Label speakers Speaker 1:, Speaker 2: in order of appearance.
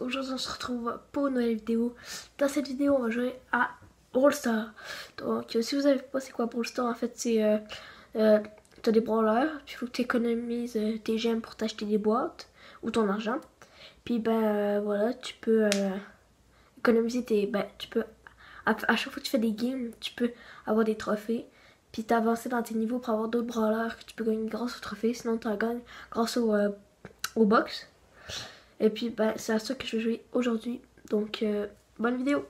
Speaker 1: aujourd'hui on se retrouve pour une nouvelle vidéo. Dans cette vidéo on va jouer à All Star. Donc si vous savez pas c'est quoi All Star en fait c'est euh, euh, t'as des brawlers, il faut que tu économises euh, tes gemmes pour t'acheter des boîtes ou ton argent. Puis ben euh, voilà tu peux euh, économiser tes... Ben tu peux... À, chaque fois que tu fais des games tu peux avoir des trophées. Puis t'avancer dans tes niveaux pour avoir d'autres brawlers que tu peux gagner grâce au trophée. Sinon tu gagnes grâce au, euh, au box. Et puis, bah, c'est à ça que je vais jouer aujourd'hui. Donc, euh, bonne vidéo